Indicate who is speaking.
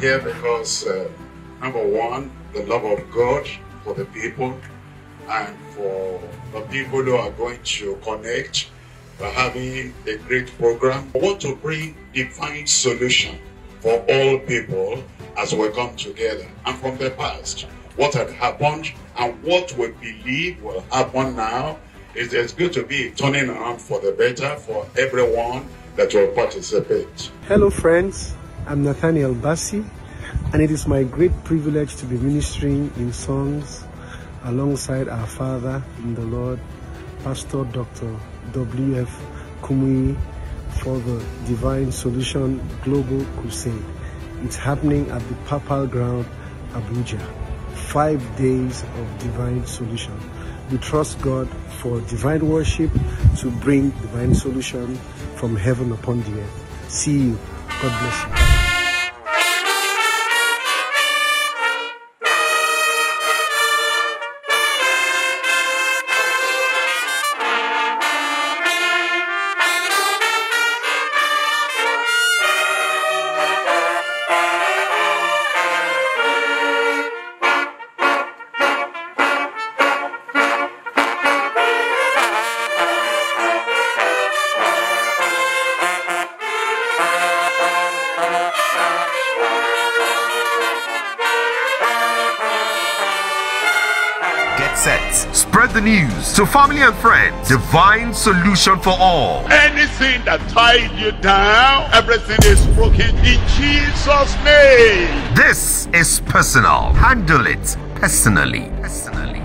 Speaker 1: was uh, number one, the love of God for the people and for the people who are going to connect by having a great program. I want to bring divine solution for all people as we come together. And from the past, what had happened and what we believe will happen now is there's going to be a turning around for the better for everyone that will participate.
Speaker 2: Hello, friends. I'm Nathaniel Bassey, and it is my great privilege to be ministering in songs alongside our Father in the Lord, Pastor Dr. W.F. Kumuyi, for the Divine Solution Global Crusade. It's happening at the Papal Ground, Abuja. Five days of divine solution. We trust God for divine worship to bring divine solution from heaven upon the earth. See you. God bless you.
Speaker 3: Get set. Spread the news to family and friends. Divine solution for all.
Speaker 1: Anything that tied you down, everything is broken in Jesus' name.
Speaker 3: This is personal. Handle it personally. Personally.